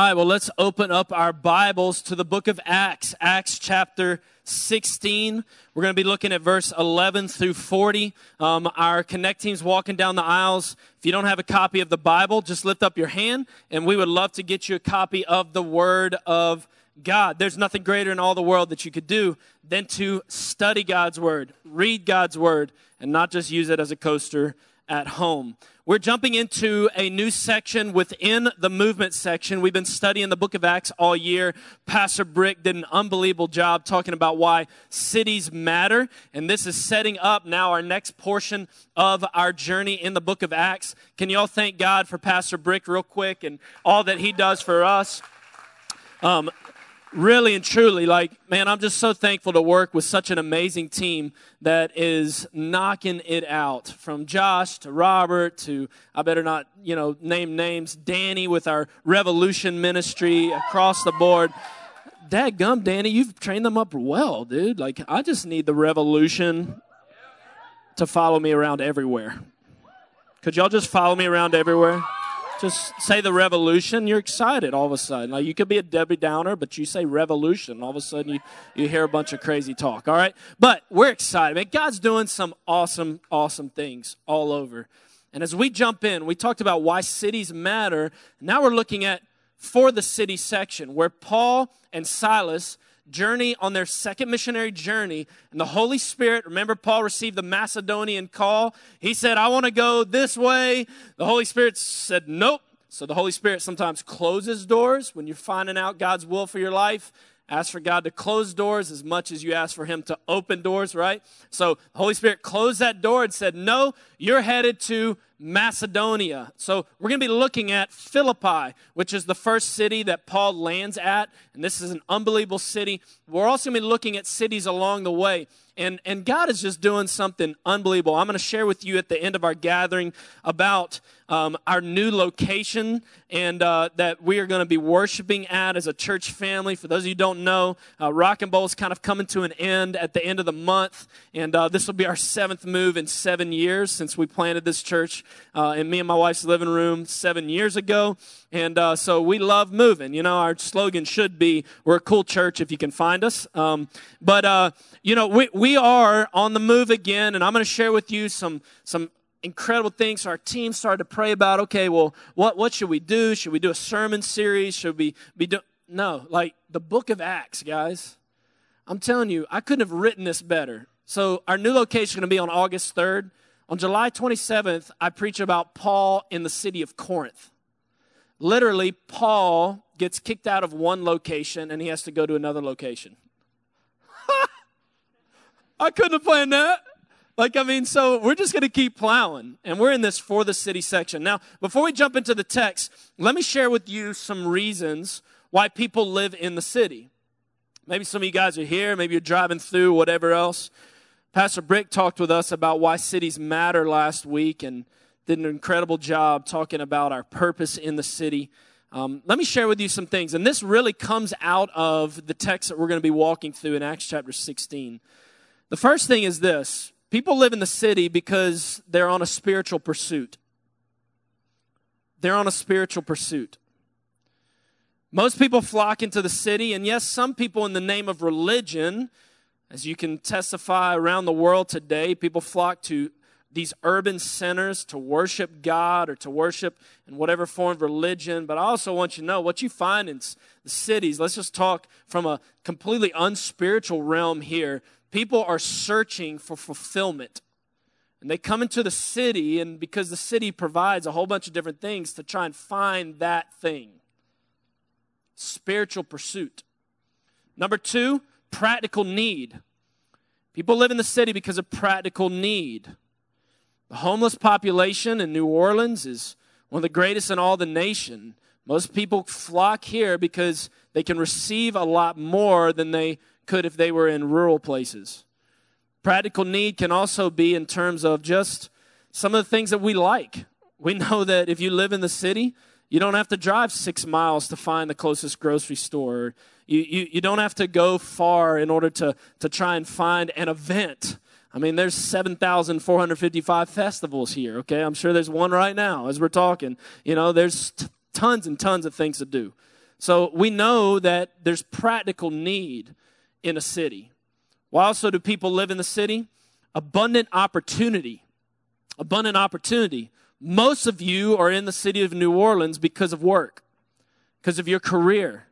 Right, well, let's open up our Bibles to the book of Acts, Acts chapter 16. We're going to be looking at verse 11 through 40. Um, our connect team's walking down the aisles. If you don't have a copy of the Bible, just lift up your hand, and we would love to get you a copy of the Word of God. There's nothing greater in all the world that you could do than to study God's Word, read God's Word, and not just use it as a coaster at home. We're jumping into a new section within the movement section. We've been studying the book of Acts all year. Pastor Brick did an unbelievable job talking about why cities matter. And this is setting up now our next portion of our journey in the book of Acts. Can you all thank God for Pastor Brick real quick and all that he does for us? Um, really and truly, like, man, I'm just so thankful to work with such an amazing team that is knocking it out. From Josh to Robert to, I better not, you know, name names, Danny with our Revolution ministry across the board. Dad gum, Danny, you've trained them up well, dude. Like, I just need the Revolution to follow me around everywhere. Could y'all just follow me around everywhere? Just say the revolution, you're excited all of a sudden. Like you could be a Debbie Downer, but you say revolution, all of a sudden you, you hear a bunch of crazy talk, all right? But we're excited. Man, God's doing some awesome, awesome things all over. And as we jump in, we talked about why cities matter. Now we're looking at for the city section, where Paul and Silas journey on their second missionary journey and the holy spirit remember paul received the macedonian call? He said i want to go this way. The holy spirit said nope. So the holy spirit sometimes closes doors when you're finding out god's will for your life. Ask for god to close doors as much as you ask for him to open doors right? So the holy spirit closed that door and said no you're headed to Macedonia. So we're going to be looking at Philippi, which is the first city that Paul lands at. And this is an unbelievable city. We're also going to be looking at cities along the way. And, and God is just doing something unbelievable. I'm going to share with you at the end of our gathering about um, our new location and uh, that we are going to be worshiping at as a church family. For those of you who don't know, uh, Rock and Bowl is kind of coming to an end at the end of the month. And uh, this will be our seventh move in seven years since we planted this church uh, in me and my wife's living room seven years ago. And uh, so we love moving. You know, our slogan should be we're a cool church if you can find us. Um, but, uh, you know, we, we are on the move again, and I'm going to share with you some, some incredible things. Our team started to pray about okay, well, what, what should we do? Should we do a sermon series? Should we be doing. No, like the book of Acts, guys. I'm telling you, I couldn't have written this better. So our new location is going to be on August 3rd. On July 27th, I preach about Paul in the city of Corinth. Literally, Paul gets kicked out of one location and he has to go to another location. I couldn't have planned that. Like, I mean, so we're just going to keep plowing. And we're in this for the city section. Now, before we jump into the text, let me share with you some reasons why people live in the city. Maybe some of you guys are here, maybe you're driving through, whatever else. Pastor Brick talked with us about why cities matter last week and did an incredible job talking about our purpose in the city. Um, let me share with you some things. And this really comes out of the text that we're going to be walking through in Acts chapter 16. The first thing is this people live in the city because they're on a spiritual pursuit. They're on a spiritual pursuit. Most people flock into the city, and yes, some people in the name of religion as you can testify around the world today, people flock to these urban centers to worship God or to worship in whatever form of religion. But I also want you to know what you find in the cities. Let's just talk from a completely unspiritual realm here. People are searching for fulfillment. And they come into the city, and because the city provides a whole bunch of different things to try and find that thing spiritual pursuit. Number two, practical need. People live in the city because of practical need. The homeless population in New Orleans is one of the greatest in all the nation. Most people flock here because they can receive a lot more than they could if they were in rural places. Practical need can also be in terms of just some of the things that we like. We know that if you live in the city, you don't have to drive six miles to find the closest grocery store. You, you, you don't have to go far in order to, to try and find an event. I mean, there's 7,455 festivals here, okay? I'm sure there's one right now as we're talking. You know, there's t- tons and tons of things to do. So we know that there's practical need in a city. Why also do people live in the city? Abundant opportunity. Abundant opportunity. Most of you are in the city of New Orleans because of work, because of your career.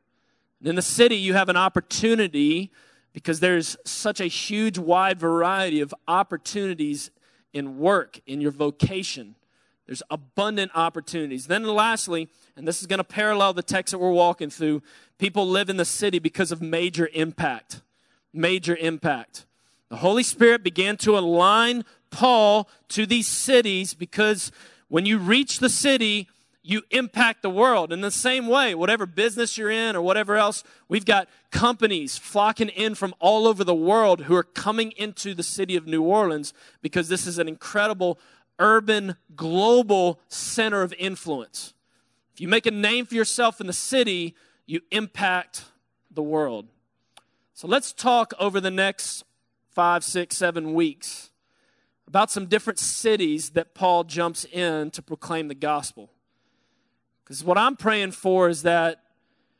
In the city, you have an opportunity because there's such a huge, wide variety of opportunities in work, in your vocation. There's abundant opportunities. Then, lastly, and this is going to parallel the text that we're walking through, people live in the city because of major impact. Major impact. The Holy Spirit began to align Paul to these cities because when you reach the city, you impact the world. In the same way, whatever business you're in or whatever else, we've got companies flocking in from all over the world who are coming into the city of New Orleans because this is an incredible urban, global center of influence. If you make a name for yourself in the city, you impact the world. So let's talk over the next five, six, seven weeks about some different cities that Paul jumps in to proclaim the gospel. Because what I'm praying for is that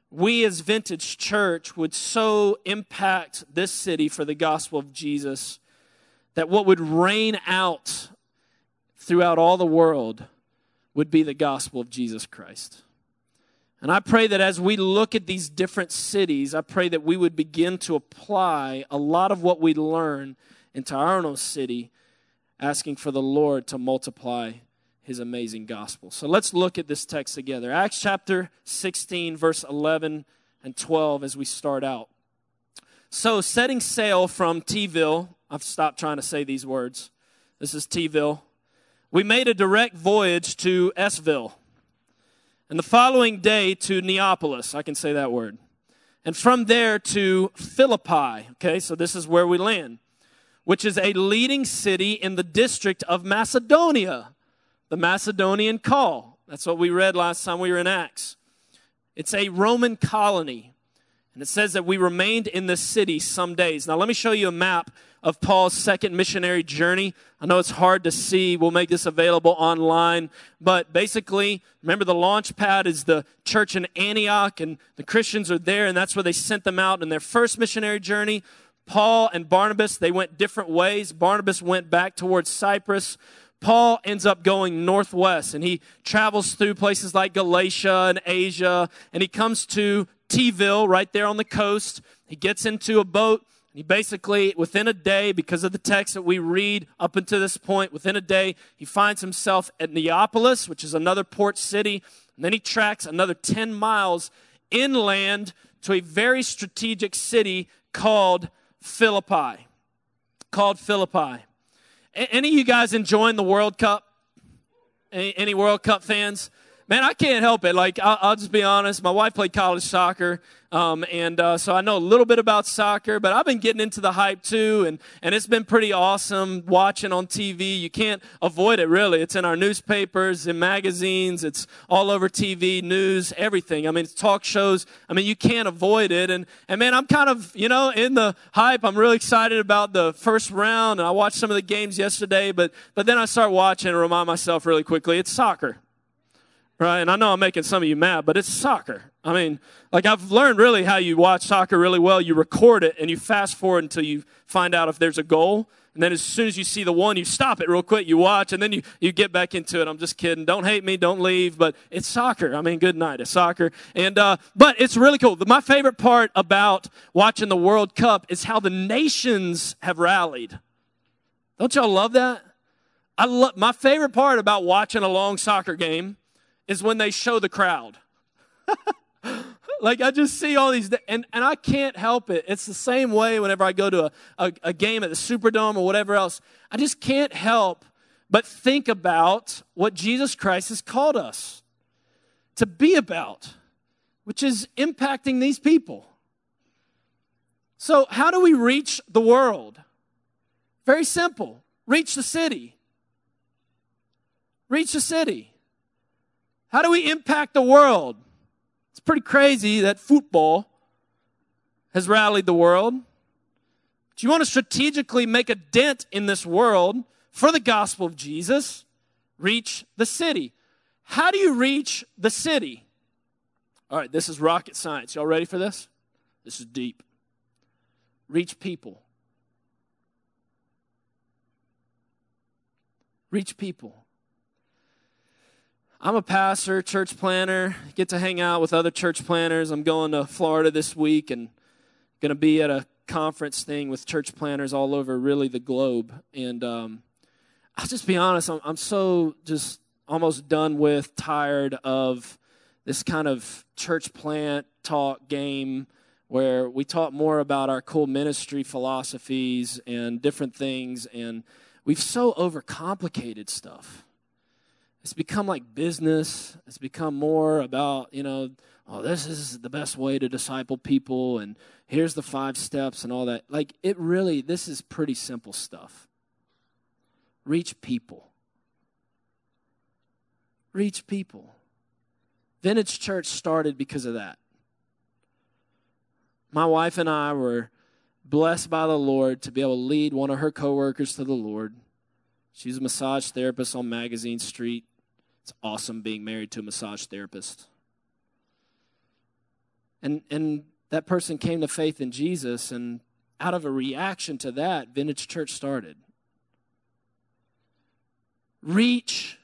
we as Vintage Church would so impact this city for the gospel of Jesus that what would rain out throughout all the world would be the gospel of Jesus Christ. And I pray that as we look at these different cities, I pray that we would begin to apply a lot of what we learn into our own city asking for the Lord to multiply his amazing gospel. So let's look at this text together. Acts chapter 16, verse 11 and 12 as we start out. So, setting sail from Tville, I've stopped trying to say these words. This is Tville. We made a direct voyage to Sville, and the following day to Neapolis. I can say that word. And from there to Philippi. Okay, so this is where we land which is a leading city in the district of Macedonia, the Macedonian call. That's what we read last time we were in Acts. It's a Roman colony. And it says that we remained in this city some days. Now, let me show you a map of Paul's second missionary journey. I know it's hard to see. We'll make this available online. But basically, remember the launch pad is the church in Antioch, and the Christians are there, and that's where they sent them out in their first missionary journey. Paul and Barnabas, they went different ways. Barnabas went back towards Cyprus. Paul ends up going northwest and he travels through places like Galatia and Asia and he comes to Tville right there on the coast. He gets into a boat. And he basically, within a day, because of the text that we read up until this point, within a day, he finds himself at Neapolis, which is another port city. And then he tracks another 10 miles inland to a very strategic city called Philippi. Called Philippi. Any of you guys enjoying the World Cup? Any, any World Cup fans? Man, I can't help it. Like, I'll, I'll just be honest. My wife played college soccer, um, and uh, so I know a little bit about soccer, but I've been getting into the hype too, and, and it's been pretty awesome watching on TV. You can't avoid it, really. It's in our newspapers, in magazines, it's all over TV, news, everything. I mean, it's talk shows. I mean, you can't avoid it. And, and man, I'm kind of, you know, in the hype. I'm really excited about the first round, and I watched some of the games yesterday, but, but then I start watching and remind myself really quickly it's soccer right? And I know I'm making some of you mad, but it's soccer. I mean, like I've learned really how you watch soccer really well. You record it and you fast forward until you find out if there's a goal. And then as soon as you see the one, you stop it real quick, you watch, and then you, you get back into it. I'm just kidding. Don't hate me, don't leave, but it's soccer. I mean, good night. It's soccer. And, uh, but it's really cool. My favorite part about watching the World Cup is how the nations have rallied. Don't y'all love that? I love, my favorite part about watching a long soccer game is when they show the crowd. like I just see all these, and, and I can't help it. It's the same way whenever I go to a, a, a game at the Superdome or whatever else. I just can't help but think about what Jesus Christ has called us to be about, which is impacting these people. So, how do we reach the world? Very simple reach the city. Reach the city. How do we impact the world? It's pretty crazy that football has rallied the world. Do you want to strategically make a dent in this world for the gospel of Jesus? Reach the city. How do you reach the city? All right, this is rocket science. Y'all ready for this? This is deep. Reach people. Reach people. I'm a pastor, church planter, get to hang out with other church planters. I'm going to Florida this week and going to be at a conference thing with church planters all over really the globe. And um, I'll just be honest, I'm, I'm so just almost done with, tired of this kind of church plant talk game where we talk more about our cool ministry philosophies and different things, and we've so overcomplicated stuff. It's become like business. It's become more about, you know, oh, this is the best way to disciple people, and here's the five steps and all that. Like, it really, this is pretty simple stuff. Reach people. Reach people. Vintage Church started because of that. My wife and I were blessed by the Lord to be able to lead one of her coworkers to the Lord. She's a massage therapist on Magazine Street. It's awesome being married to a massage therapist. And and that person came to faith in Jesus and out of a reaction to that, Vintage Church started. Reach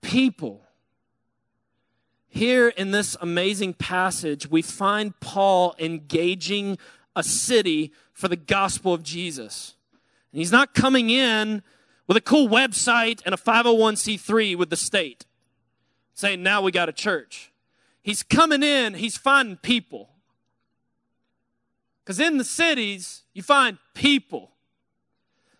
people. Here in this amazing passage, we find Paul engaging a city for the gospel of Jesus. And he's not coming in with a cool website and a 501c3 with the state saying, now we got a church. He's coming in, he's finding people. Because in the cities, you find people.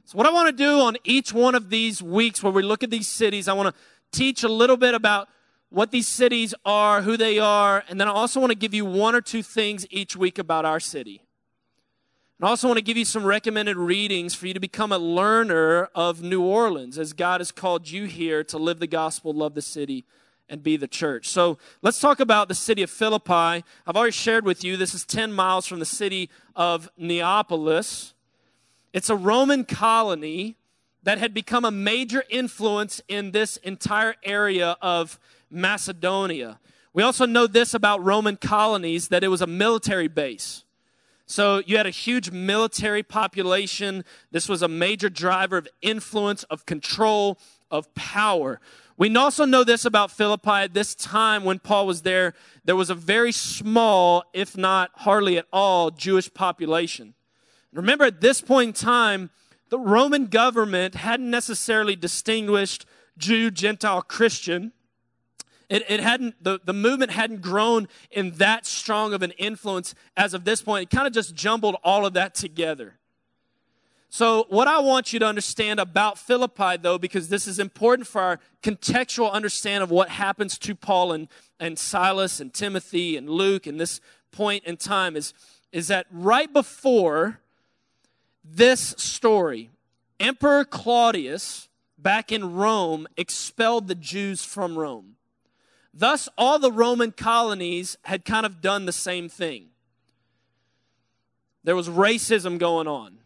So, what I want to do on each one of these weeks where we look at these cities, I want to teach a little bit about what these cities are, who they are, and then I also want to give you one or two things each week about our city. And I also want to give you some recommended readings for you to become a learner of New Orleans as God has called you here to live the gospel, love the city, and be the church. So let's talk about the city of Philippi. I've already shared with you, this is 10 miles from the city of Neapolis. It's a Roman colony that had become a major influence in this entire area of Macedonia. We also know this about Roman colonies that it was a military base. So you had a huge military population. This was a major driver of influence, of control, of power. We also know this about Philippi. At this time when Paul was there, there was a very small, if not hardly at all, Jewish population. Remember, at this point in time, the Roman government hadn't necessarily distinguished Jew, Gentile, Christian. It, it hadn't, the, the movement hadn't grown in that strong of an influence as of this point. It kind of just jumbled all of that together. So, what I want you to understand about Philippi, though, because this is important for our contextual understanding of what happens to Paul and, and Silas and Timothy and Luke in this point in time, is, is that right before this story, Emperor Claudius, back in Rome, expelled the Jews from Rome. Thus, all the Roman colonies had kind of done the same thing. There was racism going on.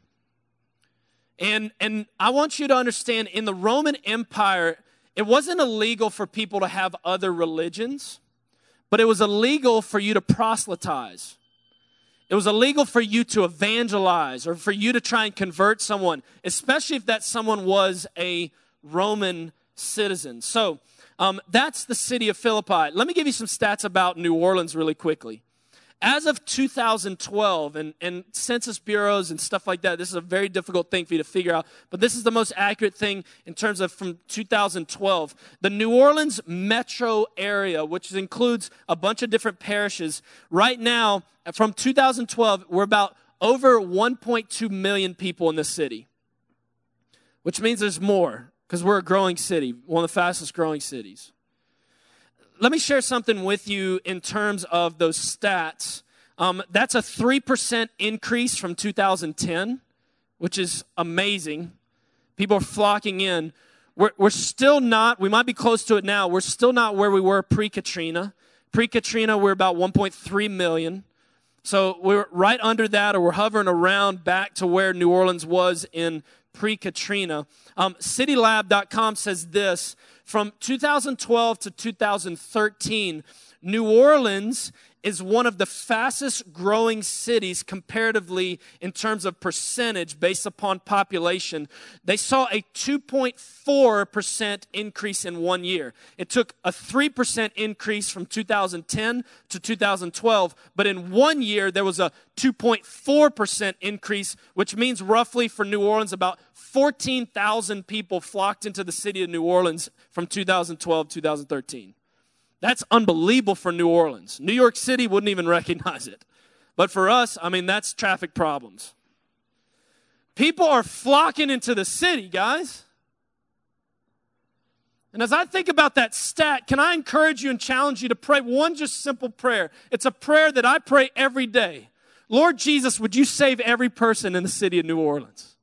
And, and I want you to understand in the Roman Empire, it wasn't illegal for people to have other religions, but it was illegal for you to proselytize. It was illegal for you to evangelize or for you to try and convert someone, especially if that someone was a Roman citizen. So, um, that's the city of Philippi. Let me give you some stats about New Orleans really quickly. As of 2012, and, and census bureaus and stuff like that, this is a very difficult thing for you to figure out, but this is the most accurate thing in terms of from 2012. The New Orleans metro area, which includes a bunch of different parishes, right now, from 2012, we're about over 1.2 million people in the city, which means there's more because we're a growing city, one of the fastest growing cities. Let me share something with you in terms of those stats. Um, that's a 3% increase from 2010, which is amazing. People are flocking in. We're, we're still not, we might be close to it now, we're still not where we were pre Katrina. Pre Katrina, we're about 1.3 million. So we're right under that, or we're hovering around back to where New Orleans was in pre Katrina. Um, CityLab.com says this from 2012 to 2013, New Orleans is one of the fastest growing cities comparatively in terms of percentage based upon population. They saw a 2.4% increase in one year. It took a 3% increase from 2010 to 2012, but in one year there was a 2.4% increase, which means roughly for New Orleans about 14,000 people flocked into the city of New Orleans from 2012 2013. That's unbelievable for New Orleans. New York City wouldn't even recognize it. But for us, I mean, that's traffic problems. People are flocking into the city, guys. And as I think about that stat, can I encourage you and challenge you to pray one just simple prayer? It's a prayer that I pray every day. Lord Jesus, would you save every person in the city of New Orleans?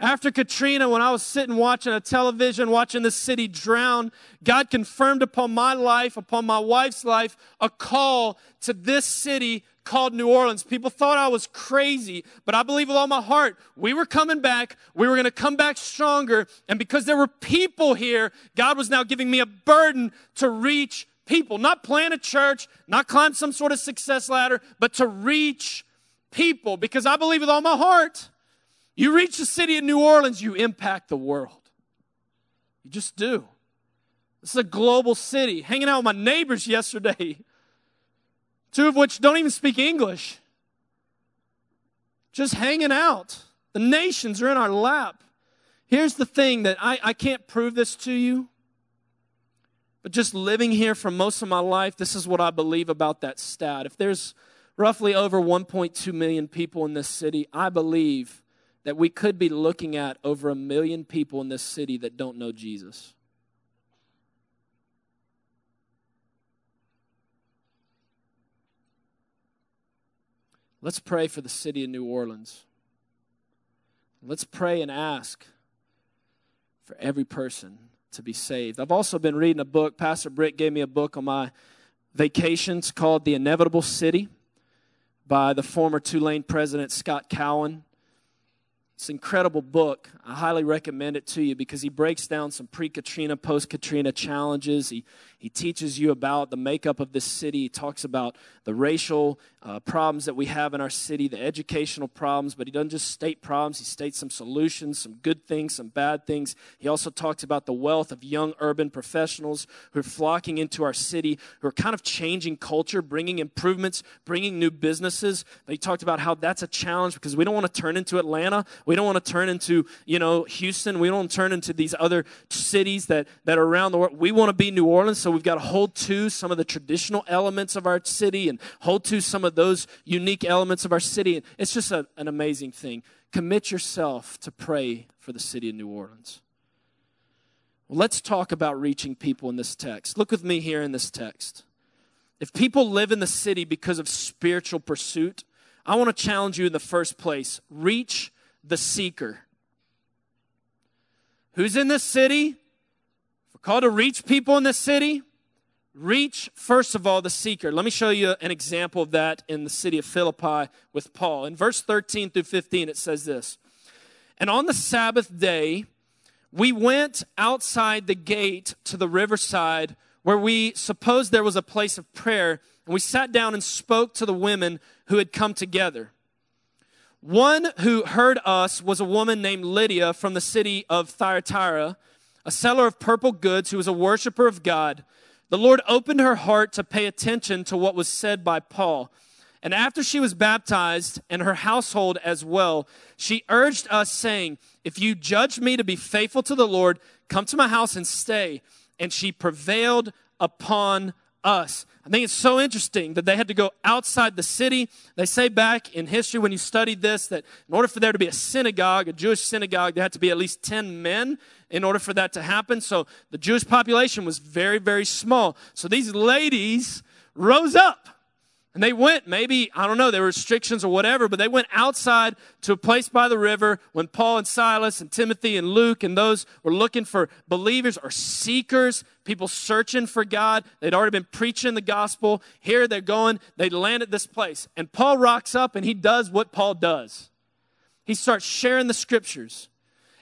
After Katrina, when I was sitting watching a television, watching the city drown, God confirmed upon my life, upon my wife's life, a call to this city called New Orleans. People thought I was crazy, but I believe with all my heart we were coming back. We were going to come back stronger. And because there were people here, God was now giving me a burden to reach people, not plant a church, not climb some sort of success ladder, but to reach people because I believe with all my heart you reach the city of New Orleans, you impact the world. You just do. This is a global city. Hanging out with my neighbors yesterday, two of which don't even speak English. Just hanging out. The nations are in our lap. Here's the thing that I, I can't prove this to you, but just living here for most of my life, this is what I believe about that stat. If there's roughly over 1.2 million people in this city, I believe that we could be looking at over a million people in this city that don't know Jesus. Let's pray for the city of New Orleans. Let's pray and ask for every person to be saved. I've also been reading a book. Pastor Britt gave me a book on my vacations called The Inevitable City by the former Tulane president Scott Cowen. It's an incredible book. I highly recommend it to you because he breaks down some pre Katrina, post Katrina challenges. He, he teaches you about the makeup of this city. He talks about the racial uh, problems that we have in our city, the educational problems, but he doesn't just state problems. He states some solutions, some good things, some bad things. He also talks about the wealth of young urban professionals who are flocking into our city, who are kind of changing culture, bringing improvements, bringing new businesses. But he talked about how that's a challenge because we don't want to turn into Atlanta. We don't want to turn into, you know, Houston. We don't turn into these other cities that, that are around the world. We want to be New Orleans, so we've got to hold to some of the traditional elements of our city and hold to some of those unique elements of our city. And it's just a, an amazing thing. Commit yourself to pray for the city of New Orleans. Well, let's talk about reaching people in this text. Look with me here in this text. If people live in the city because of spiritual pursuit, I want to challenge you in the first place reach the seeker. Who's in this city? Called to reach people in the city. Reach, first of all, the seeker. Let me show you an example of that in the city of Philippi with Paul. In verse 13 through 15, it says this And on the Sabbath day, we went outside the gate to the riverside where we supposed there was a place of prayer, and we sat down and spoke to the women who had come together. One who heard us was a woman named Lydia from the city of Thyatira, a seller of purple goods who was a worshiper of God. The Lord opened her heart to pay attention to what was said by Paul. And after she was baptized, and her household as well, she urged us, saying, If you judge me to be faithful to the Lord, come to my house and stay. And she prevailed upon us. I think it's so interesting that they had to go outside the city. They say back in history when you studied this that in order for there to be a synagogue, a Jewish synagogue, there had to be at least 10 men in order for that to happen. So the Jewish population was very, very small. So these ladies rose up and they went, maybe, I don't know, there were restrictions or whatever, but they went outside to a place by the river when Paul and Silas and Timothy and Luke and those were looking for believers or seekers, people searching for God. They'd already been preaching the gospel. Here they're going, they land at this place. And Paul rocks up and he does what Paul does he starts sharing the scriptures.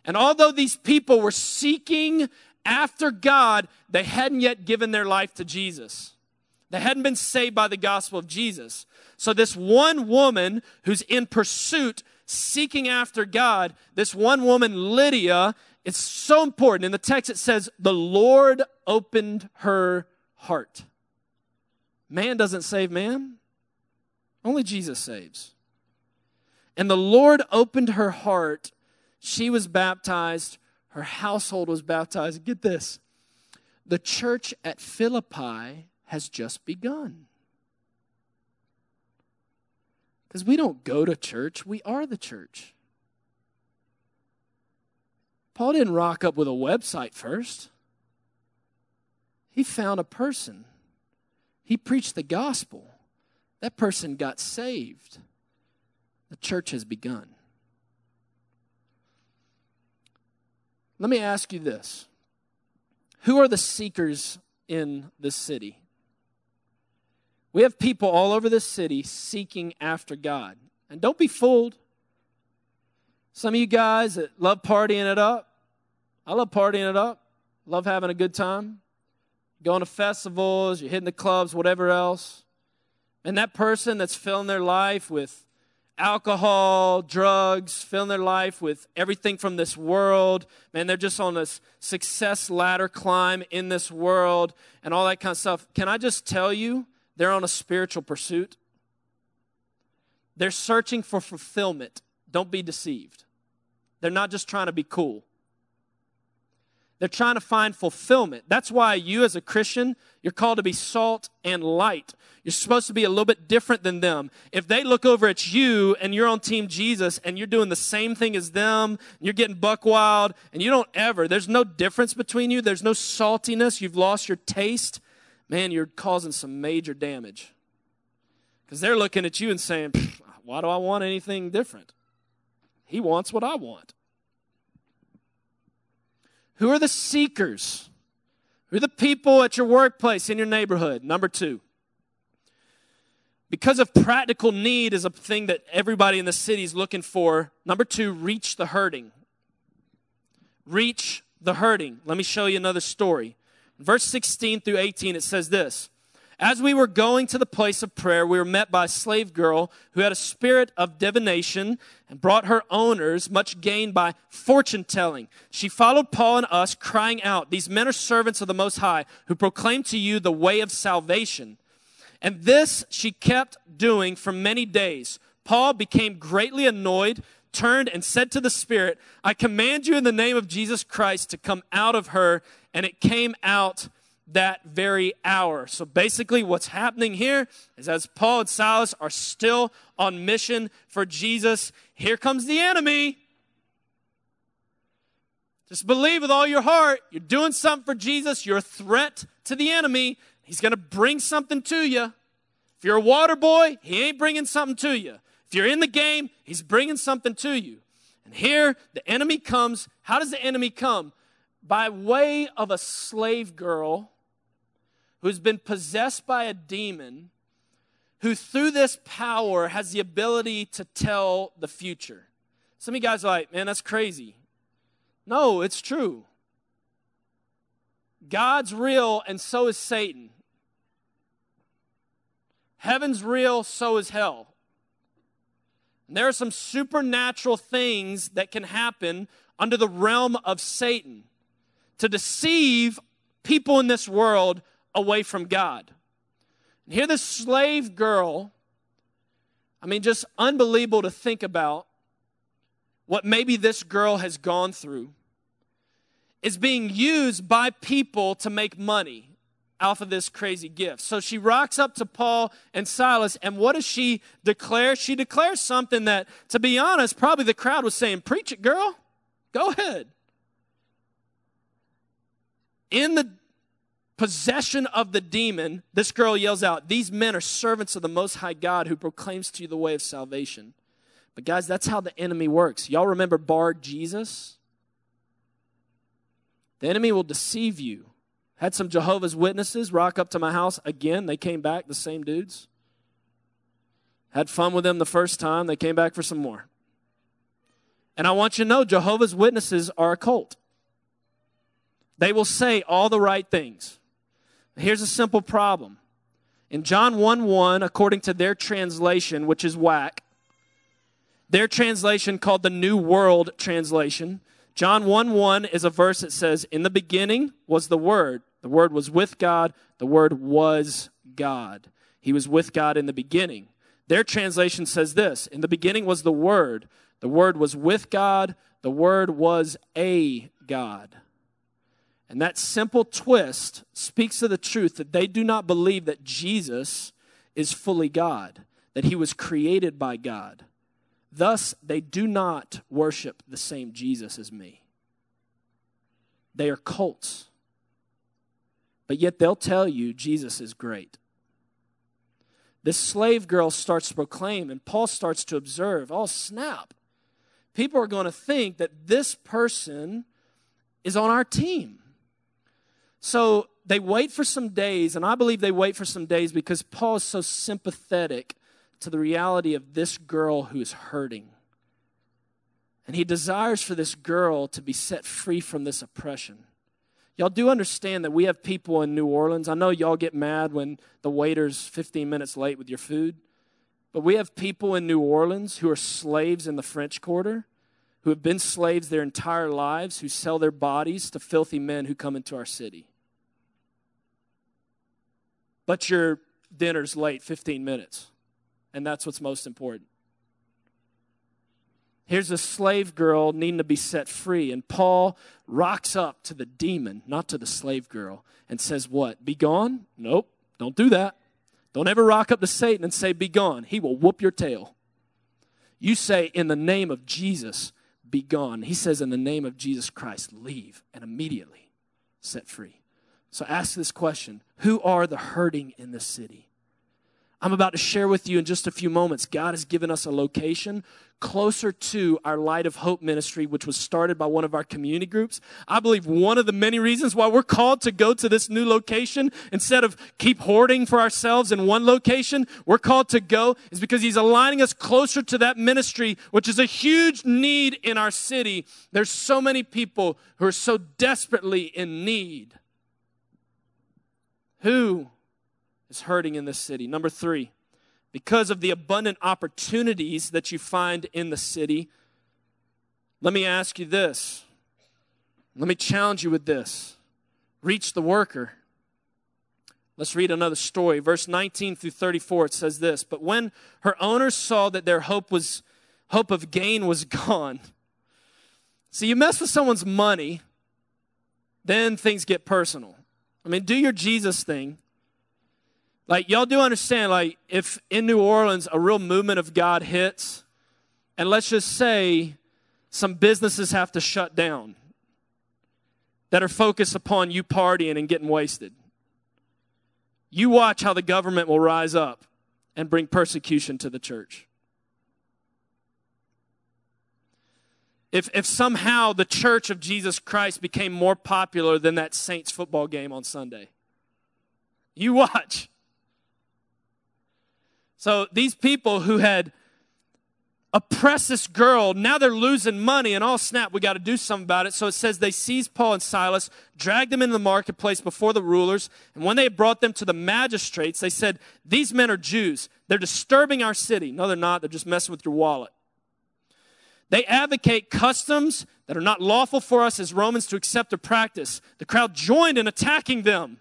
And although these people were seeking after God, they hadn't yet given their life to Jesus. They hadn't been saved by the gospel of Jesus. So, this one woman who's in pursuit, seeking after God, this one woman, Lydia, it's so important. In the text, it says, The Lord opened her heart. Man doesn't save man, only Jesus saves. And the Lord opened her heart. She was baptized, her household was baptized. Get this the church at Philippi has just begun. Because we don't go to church, we are the church. Paul didn't rock up with a website first. He found a person. He preached the gospel. That person got saved. The church has begun. Let me ask you this Who are the seekers in this city? We have people all over this city seeking after God. And don't be fooled. Some of you guys that love partying it up, I love partying it up, love having a good time, going to festivals, you're hitting the clubs, whatever else. And that person that's filling their life with alcohol, drugs, filling their life with everything from this world. Man, they're just on this success ladder climb in this world and all that kind of stuff. Can I just tell you, they're on a spiritual pursuit? They're searching for fulfillment. Don't be deceived. They're not just trying to be cool. They're trying to find fulfillment. That's why you, as a Christian, you're called to be salt and light. You're supposed to be a little bit different than them. If they look over at you and you're on Team Jesus and you're doing the same thing as them, you're getting buck wild, and you don't ever, there's no difference between you, there's no saltiness, you've lost your taste, man, you're causing some major damage. Because they're looking at you and saying, why do I want anything different? He wants what I want. Who are the seekers? Who are the people at your workplace, in your neighborhood? Number two. Because of practical need is a thing that everybody in the city is looking for. Number two, reach the hurting. Reach the hurting. Let me show you another story. Verse 16 through 18, it says this as we were going to the place of prayer, we were met by a slave girl who had a spirit of divination and brought her owners much gain by fortune telling. She followed Paul and us, crying out, These men are servants of the Most High, who proclaim to you the way of salvation. And this she kept doing for many days. Paul became greatly annoyed, turned, and said to the Spirit, I command you in the name of Jesus Christ to come out of her. And it came out that very hour. So basically, what's happening here is as Paul and Silas are still on mission for Jesus, here comes the enemy. Just believe with all your heart you're doing something for Jesus, you're a threat to the enemy. He's going to bring something to you. If you're a water boy, he ain't bringing something to you. If you're in the game, he's bringing something to you. And here, the enemy comes. How does the enemy come? By way of a slave girl who's been possessed by a demon, who through this power has the ability to tell the future. Some of you guys are like, man, that's crazy. No, it's true. God's real, and so is Satan. Heaven's real, so is hell. And there are some supernatural things that can happen under the realm of Satan to deceive people in this world away from God. And here, this slave girl, I mean, just unbelievable to think about what maybe this girl has gone through, is being used by people to make money off of this crazy gift. So she rocks up to Paul and Silas, and what does she declare? She declares something that, to be honest, probably the crowd was saying, Preach it, girl. Go ahead. In the possession of the demon, this girl yells out, These men are servants of the Most High God who proclaims to you the way of salvation. But, guys, that's how the enemy works. Y'all remember Bar Jesus? The enemy will deceive you. Had some Jehovah's Witnesses rock up to my house again. They came back, the same dudes. Had fun with them the first time. They came back for some more. And I want you to know Jehovah's Witnesses are a cult. They will say all the right things. Here's a simple problem. In John 1 1, according to their translation, which is whack, their translation called the New World Translation, John 1 1 is a verse that says, In the beginning was the Word. The Word was with God. The Word was God. He was with God in the beginning. Their translation says this In the beginning was the Word. The Word was with God. The Word was a God. And that simple twist speaks to the truth that they do not believe that Jesus is fully God, that he was created by God. Thus, they do not worship the same Jesus as me. They are cults. But yet they'll tell you Jesus is great. This slave girl starts to proclaim, and Paul starts to observe oh, snap. People are going to think that this person is on our team. So they wait for some days, and I believe they wait for some days because Paul is so sympathetic to the reality of this girl who is hurting. And he desires for this girl to be set free from this oppression. Y'all do understand that we have people in New Orleans. I know y'all get mad when the waiter's 15 minutes late with your food, but we have people in New Orleans who are slaves in the French Quarter, who have been slaves their entire lives, who sell their bodies to filthy men who come into our city. But your dinner's late 15 minutes, and that's what's most important. Here's a slave girl needing to be set free. And Paul rocks up to the demon, not to the slave girl, and says, What? Be gone? Nope, don't do that. Don't ever rock up to Satan and say, Be gone. He will whoop your tail. You say, In the name of Jesus, be gone. He says, In the name of Jesus Christ, leave, and immediately set free. So ask this question Who are the hurting in this city? I'm about to share with you in just a few moments. God has given us a location closer to our Light of Hope ministry, which was started by one of our community groups. I believe one of the many reasons why we're called to go to this new location instead of keep hoarding for ourselves in one location, we're called to go is because He's aligning us closer to that ministry, which is a huge need in our city. There's so many people who are so desperately in need. Who is hurting in this city? Number three, because of the abundant opportunities that you find in the city, let me ask you this. Let me challenge you with this. Reach the worker. Let's read another story. Verse 19 through 34, it says this But when her owners saw that their hope was hope of gain was gone. See, you mess with someone's money, then things get personal. I mean, do your Jesus thing. Like, y'all do understand, like, if in New Orleans a real movement of God hits, and let's just say some businesses have to shut down that are focused upon you partying and getting wasted. You watch how the government will rise up and bring persecution to the church. If, if somehow the church of Jesus Christ became more popular than that Saints football game on Sunday, you watch. So these people who had oppressed this girl, now they're losing money, and all snap, we got to do something about it. So it says they seized Paul and Silas, dragged them into the marketplace before the rulers, and when they brought them to the magistrates, they said, These men are Jews. They're disturbing our city. No, they're not. They're just messing with your wallet. They advocate customs that are not lawful for us as Romans to accept or practice. The crowd joined in attacking them.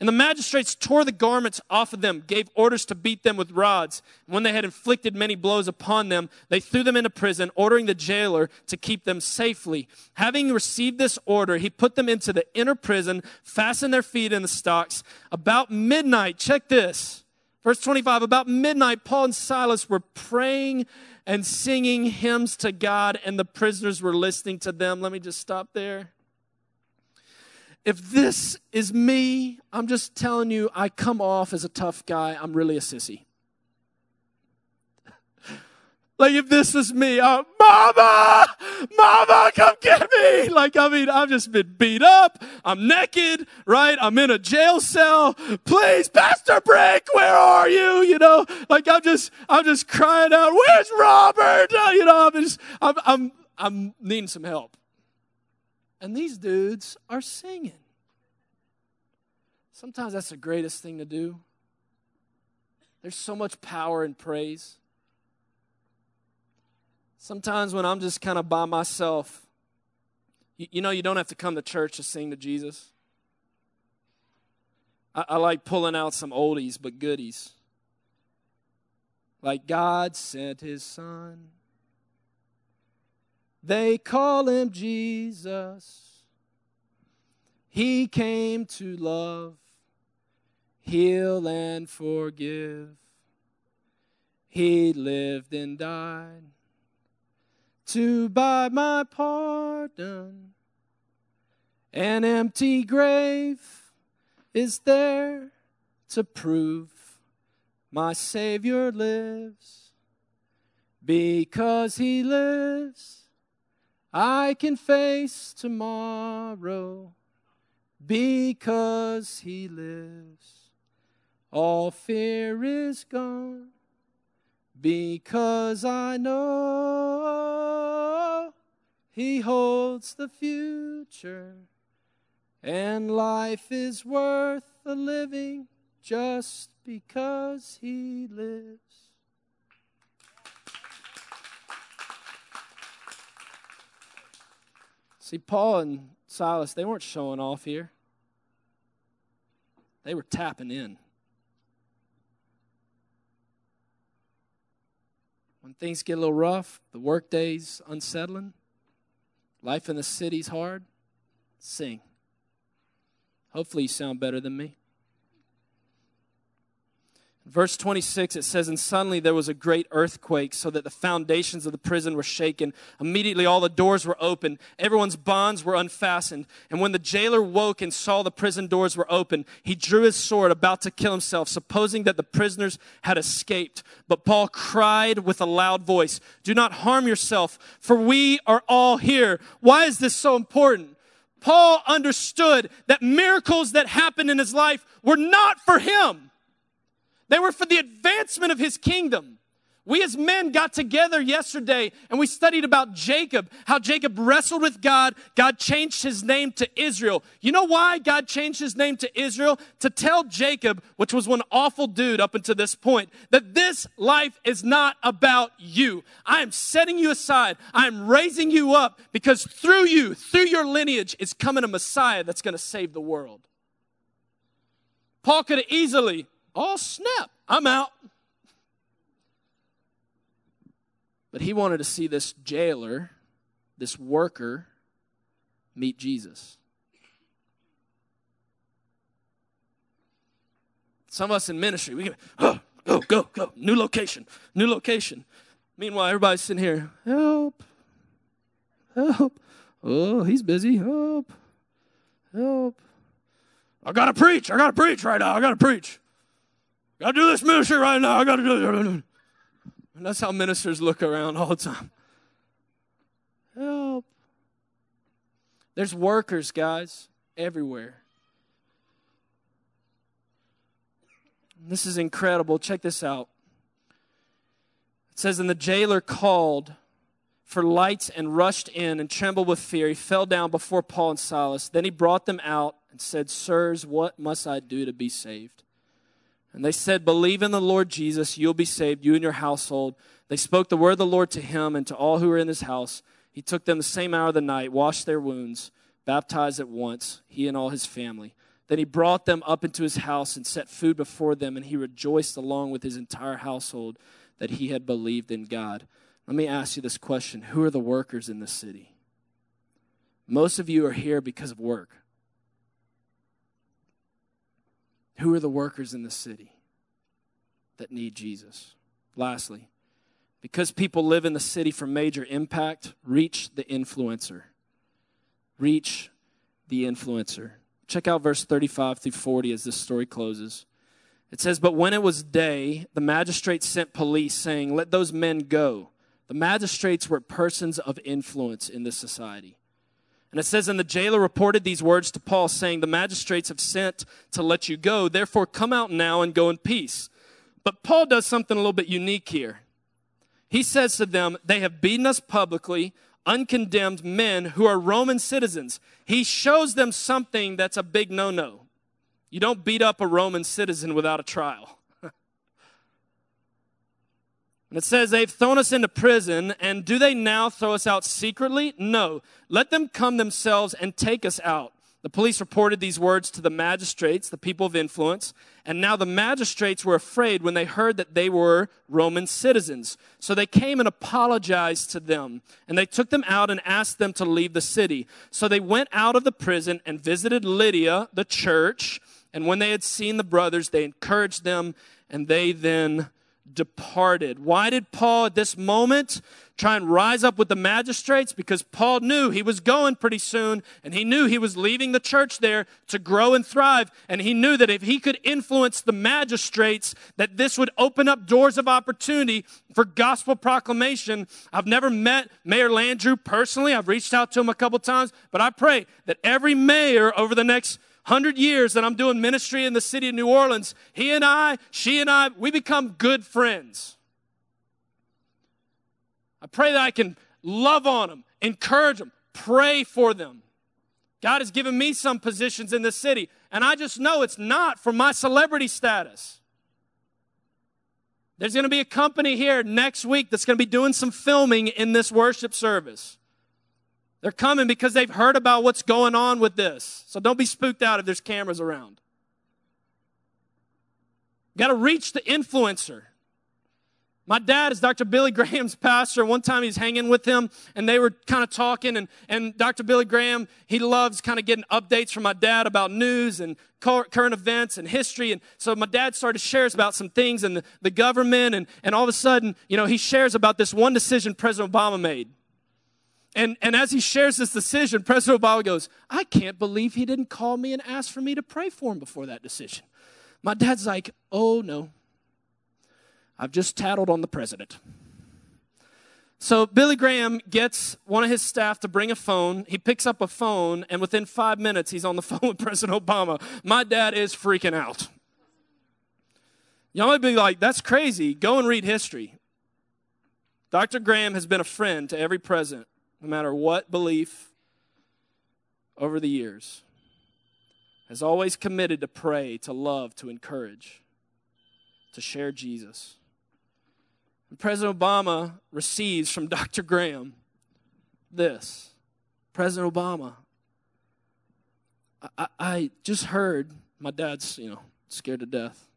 And the magistrates tore the garments off of them, gave orders to beat them with rods. when they had inflicted many blows upon them, they threw them into prison, ordering the jailer to keep them safely. Having received this order, he put them into the inner prison, fastened their feet in the stocks. About midnight, check this. Verse 25, about midnight, Paul and Silas were praying and singing hymns to God, and the prisoners were listening to them. Let me just stop there if this is me, I'm just telling you, I come off as a tough guy. I'm really a sissy. Like if this was me, uh, mama, mama, come get me. Like, I mean, I've just been beat up. I'm naked, right? I'm in a jail cell. Please, Pastor Brick, where are you? You know, like I'm just, I'm just crying out, where's Robert? You know, I'm just, I'm, I'm, I'm needing some help. And these dudes are singing. Sometimes that's the greatest thing to do. There's so much power in praise. Sometimes when I'm just kind of by myself, you, you, know, you don't have to come to church to sing to Jesus. I, I like pulling out some oldies but goodies. Like God sent his son. They call him Jesus. He came to love, heal, and forgive. He lived and died to buy my pardon. An empty grave is there to prove my Savior lives. Because He lives, I can face tomorrow. Because He lives, all fear is gone because I know He holds the future, and life is worth the living just because He lives. See, Paul and Silas, they weren't showing off here. They were tapping in. When things get a little rough, the workday's unsettling, life in the city's hard, sing. Hopefully, you sound better than me. Verse 26, it says, And suddenly there was a great earthquake, so that the foundations of the prison were shaken. Immediately all the doors were opened, everyone's bonds were unfastened. And when the jailer woke and saw the prison doors were open, he drew his sword, about to kill himself, supposing that the prisoners had escaped. But Paul cried with a loud voice, Do not harm yourself, for we are all here. Why is this so important? Paul understood that miracles that happened in his life were not for him. They were for the advancement of his kingdom. We as men got together yesterday and we studied about Jacob, how Jacob wrestled with God. God changed his name to Israel. You know why God changed his name to Israel? To tell Jacob, which was one awful dude up until this point, that this life is not about you. I am setting you aside. I am raising you up because through you, through your lineage, is coming a Messiah that's going to save the world. Paul could have easily Oh, snap, I'm out. But he wanted to see this jailer, this worker, meet Jesus. Some of us in ministry, we go, oh, go, go, go, new location, new location. Meanwhile, everybody's sitting here, help, help. Oh, he's busy, help, help. I gotta preach, I gotta preach right now, I gotta preach. Gotta do this ministry right now. I gotta do it. And that's how ministers look around all the time. Help. There's workers, guys, everywhere. This is incredible. Check this out. It says, And the jailer called for lights and rushed in and trembled with fear. He fell down before Paul and Silas. Then he brought them out and said, Sirs, what must I do to be saved? And they said, Believe in the Lord Jesus, you'll be saved, you and your household. They spoke the word of the Lord to him and to all who were in his house. He took them the same hour of the night, washed their wounds, baptized at once, he and all his family. Then he brought them up into his house and set food before them, and he rejoiced along with his entire household that he had believed in God. Let me ask you this question Who are the workers in this city? Most of you are here because of work. Who are the workers in the city that need Jesus? Lastly, because people live in the city for major impact, reach the influencer. Reach the influencer. Check out verse 35 through 40 as this story closes. It says, But when it was day, the magistrates sent police, saying, Let those men go. The magistrates were persons of influence in this society. And it says, And the jailer reported these words to Paul, saying, The magistrates have sent to let you go. Therefore, come out now and go in peace. But Paul does something a little bit unique here. He says to them, They have beaten us publicly, uncondemned men who are Roman citizens. He shows them something that's a big no no. You don't beat up a Roman citizen without a trial. And it says they've thrown us into prison, and do they now throw us out secretly? No. Let them come themselves and take us out. The police reported these words to the magistrates, the people of influence, and now the magistrates were afraid when they heard that they were Roman citizens. So they came and apologized to them, and they took them out and asked them to leave the city. So they went out of the prison and visited Lydia, the church, and when they had seen the brothers, they encouraged them, and they then departed. Why did Paul at this moment try and rise up with the magistrates? Because Paul knew he was going pretty soon and he knew he was leaving the church there to grow and thrive. And he knew that if he could influence the magistrates, that this would open up doors of opportunity for gospel proclamation. I've never met Mayor Landrieu personally. I've reached out to him a couple times, but I pray that every mayor over the next hundred years that I'm doing ministry in the city of New Orleans, he and I, she and I, we become good friends. I pray that I can love on them, encourage them, pray for them. God has given me some positions in this city, and I just know it's not for my celebrity status. There's going to be a company here next week that's going to be doing some filming in this worship service. They're coming because they've heard about what's going on with this. So don't be spooked out if there's cameras around. Got to reach the influencer. My dad is Dr. Billy Graham's pastor. One time he's hanging with him and they were kind of talking and, and Dr. Billy Graham, he loves kind of getting updates from my dad about news and current events and history. And so my dad started to share about some things and the, the government and, and all of a sudden, you know, he shares about this one decision President Obama made. And, and as he shares this decision, President Obama goes, I can't believe he didn't call me and ask for me to pray for him before that decision. My dad's like, oh no, I've just tattled on the president. So Billy Graham gets one of his staff to bring a phone. He picks up a phone, and within five minutes, he's on the phone with President Obama. My dad is freaking out. Y'all might be like, that's crazy. Go and read history. Dr. Graham has been a friend to every president no matter what belief over the years, has always committed to pray, to love, to encourage, to share Jesus. And President Obama receives from Dr. Graham this President Obama, I, I just heard, my dad's, you know, scared to death.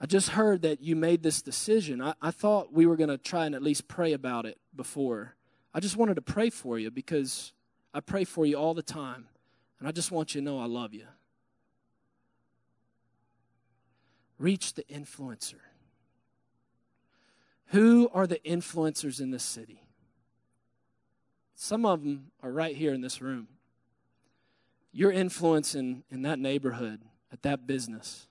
I just heard that you made this decision. I, I thought we were going to try and at least pray about it before. I just wanted to pray for you because I pray for you all the time. And I just want you to know I love you. Reach the influencer. Who are the influencers in this city? Some of them are right here in this room. Your influence in, in that neighborhood, at that business,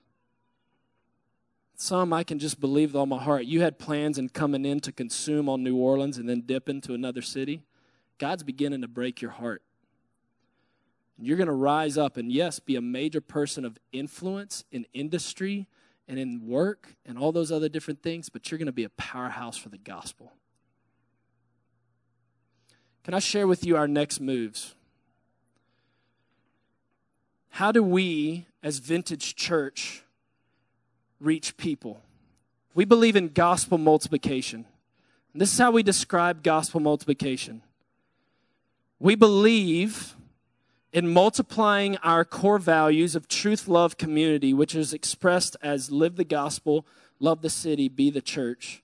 some I can just believe with all my heart. You had plans in coming in to consume on New Orleans and then dip into another city. God's beginning to break your heart. You're going to rise up and, yes, be a major person of influence in industry and in work and all those other different things, but you're going to be a powerhouse for the gospel. Can I share with you our next moves? How do we, as Vintage Church, reach people. We believe in gospel multiplication. This is how we describe gospel multiplication. We believe in multiplying our core values of truth, love, community, which is expressed as live the gospel, love the city, be the church.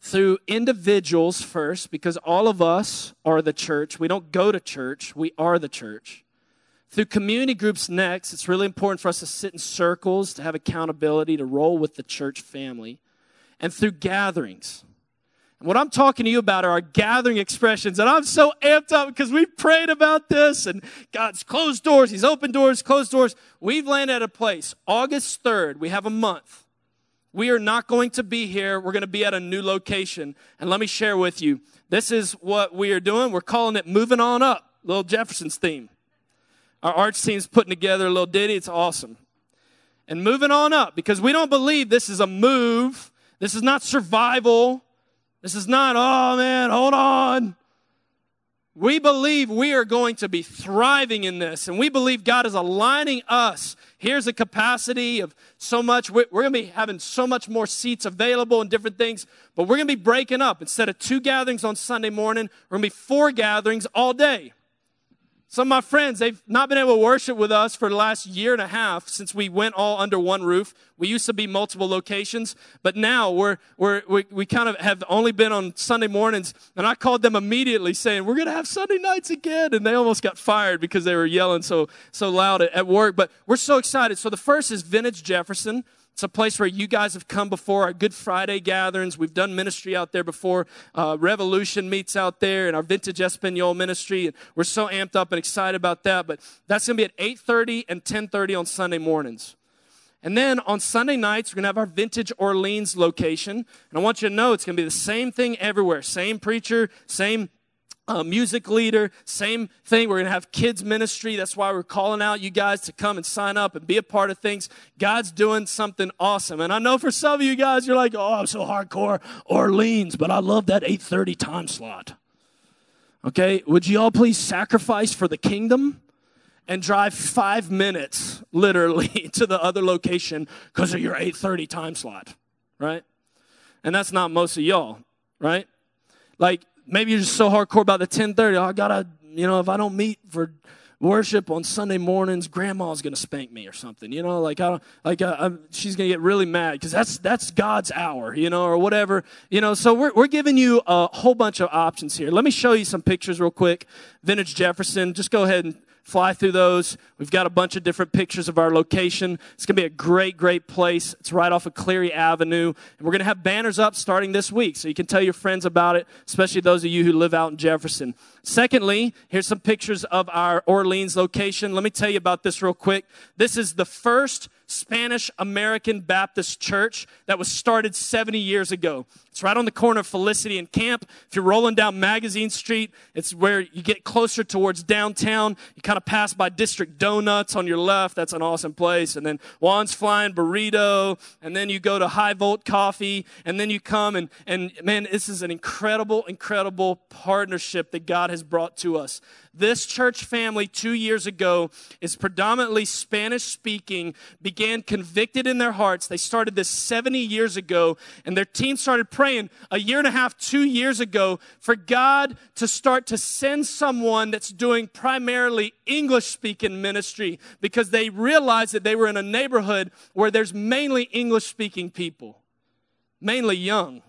Through individuals first, because all of us are the church. We don't go to church, we are the church. Through community groups next, it's really important for us to sit in circles, to have accountability, to roll with the church family, and through gatherings. And what I'm talking to you about are our gathering expressions. And I'm so amped up because we've prayed about this and God's closed doors, He's opened doors, closed doors. We've landed at a place, August 3rd, we have a month we are not going to be here. We're going to be at a new location. And let me share with you this is what we are doing. We're calling it Moving On Up, little Jefferson's theme. Our arts team's putting together a little ditty. It's awesome. And moving on up because we don't believe this is a move. This is not survival. This is not, oh man, hold on. We believe we are going to be thriving in this, and we believe God is aligning us. Here's a capacity of so much. We're, going to be having so much more seats available and different things, but we're going to be breaking up. Instead of two gatherings on Sunday morning, we're going to be four gatherings all day. Some of my friends, they've not been able to worship with us for the last year and a half since we went all under one roof. We used to be multiple locations, but now we're, we're, we, we kind of have only been on Sunday mornings. And I called them immediately saying, We're going to have Sunday nights again. And they almost got fired because they were yelling so, so loud at, at work. But we're so excited. So the first is Vintage Jefferson. It's a place where you guys have come before our Good Friday gatherings. We've done ministry out there before. Uh, Revolution meets out there, and our Vintage Espanol ministry. And we're so amped up and excited about that. But that's going to be at 8:30 and 10:30 on Sunday mornings. And then on Sunday nights, we're going to have our Vintage Orleans location. And I want you to know it's going to be the same thing everywhere. Same preacher, same music leader, same thing. We're going to have kids ministry. That's why we're calling out you guys to come and sign up and be a part of things. God's doing something awesome. And I know for some of you guys, you're like, oh, I'm so hardcore Orleans, but I love that 830 time slot. Okay, would you all please sacrifice for the kingdom and drive five minutes, literally, to the other location because of your 830 time slot, right? And that's not most of y'all, right? Like, maybe you're just so hardcore about the 1030. Oh, I gotta, you know, if I don't meet for worship on Sunday mornings, grandma's gonna spank me or something. You know, like I don't, like uh, she's gonna get really mad because that's that's God's hour, you know, or whatever. You know, so we're we're giving you a whole bunch of options here. Let me show you some pictures real quick. Vintage Jefferson. Just go ahead and fly through those. We've got a bunch of different pictures of our location. It's going to be a great, great place. It's right off of Cleary Avenue. And we're going to have banners up starting this week so you can tell your friends about it, especially those of you who live out in Jefferson. Secondly, here's some pictures of our Orleans location. Let me tell you about this real quick. This is the first Spanish American Baptist church that was started 70 years ago. It's right on the corner of Felicity and Camp. If you're rolling down Magazine Street, it's where you get closer towards downtown. You kind of pass by District Donuts on your left. That's an awesome place. And then Juan's Flying Burrito. And then you go to HiVolt Coffee. And then you come and, and man, this is an incredible, incredible partnership that God has brought to us. This church family two years ago is predominantly Spanish speaking, began convicted in their hearts. They started this 70 years ago, and their team started praying a year and a half, two years ago, for God to start to send someone that's doing primarily English speaking ministry because they realized that they were in a neighborhood where there's mainly English speaking people, mainly young.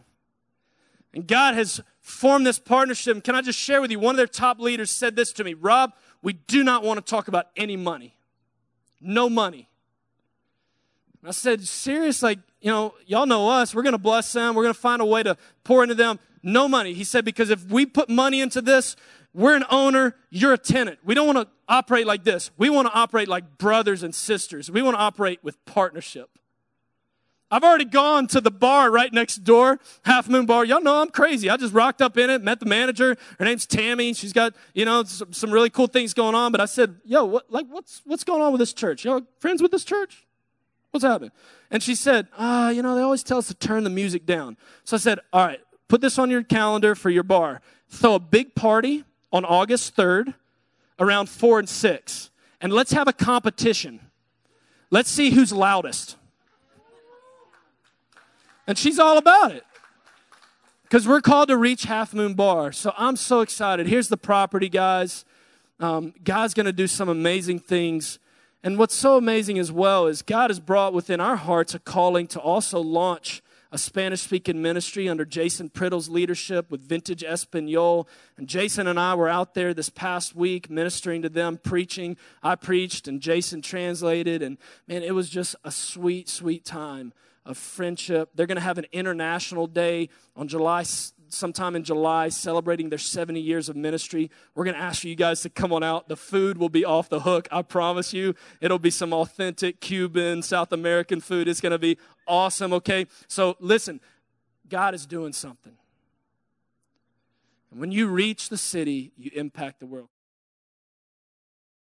And God has formed this partnership. Can I just share with you? One of their top leaders said this to me Rob, we do not want to talk about any money. No money. And I said, serious? Like, you know, y'all know us. We're going to bless them. We're going to find a way to pour into them. No money. He said, because if we put money into this, we're an owner, you're a tenant. We don't want to operate like this. We want to operate like brothers and sisters. We want to operate with partnership. I've already gone to the bar right next door, Half Moon Bar. Y'all know I'm crazy. I just rocked up in it, met the manager. Her name's Tammy. She's got, you know, some, some really cool things going on. But I said, yo, what, like, what's, what's going on with this church? Y'all friends with this church? What's happening? And she said, ah, you know, they always tell us to turn the music down. So I said, all right, put this on your calendar for your bar. Throw a big party on August 3rd around 4 and 6. And let's have a competition. Let's see who's loudest. And she's all about it. Because we're called to reach Half Moon Bar. So I'm so excited. Here's the property, guys. Um, God's going to do some amazing things. And what's so amazing as well is God has brought within our hearts a calling to also launch a Spanish speaking ministry under Jason Priddle's leadership with Vintage Espanol. And Jason and I were out there this past week ministering to them, preaching. I preached and Jason translated. And man, it was just a sweet, sweet time of friendship. They're going to have an international day on July sometime in July celebrating their 70 years of ministry. We're going to ask for you guys to come on out. The food will be off the hook. I promise you. It'll be some authentic Cuban, South American food. It's going to be awesome, okay? So listen, God is doing something. And when you reach the city, you impact the world.